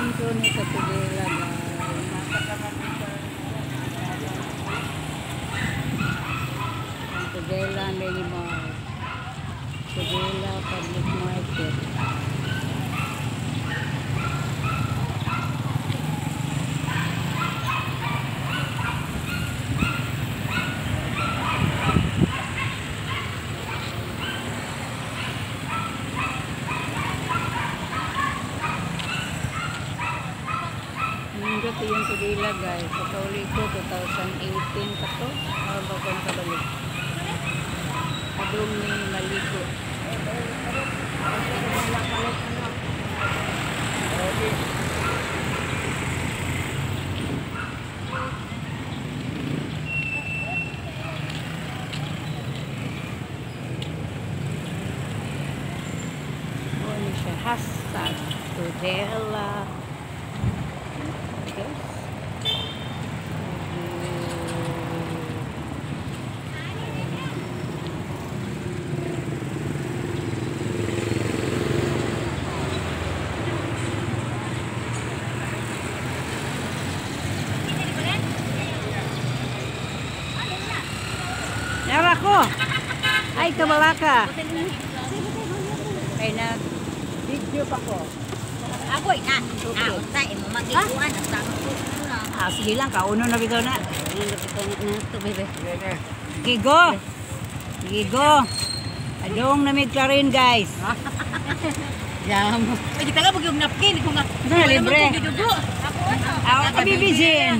Bingko ni sa. Ang Tudela Mini Mart. Tudela Public Market. Nindot yung Tudela guys. Sa kauli ko 2018 pa to. Ano ba kung kabalik? Adong ni Maliko. Ano siya? Hashtag Tudela. Guys. Yawa ko. Ay, kamalaka. Ay, na video pa ko. Agoy na. Ah, unta imo magikuan ang ko na. Ah, sige lang, kauno na bitaw na. Ko na to bebe. Gigo. Gigo. Adong namig ka rin, guys. Jam. Ay kita nga yung napkin ko nga. Ano, libre? Ako ano? Ako kabibizin.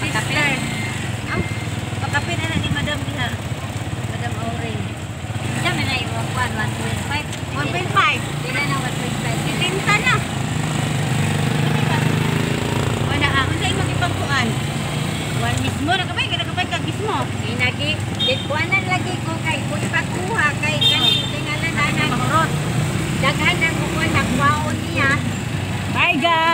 Pakapin. Pakapin na ni Madam diha. Madam Auring. Diyan na yung 1.5. Wan mismo na kapay kada kapay kag mismo. Inagi ditkuanan lagi ko kay kung ipakuha kay kani tingalan na Daghan na ko kuan nakwaon niya. Bye, guys.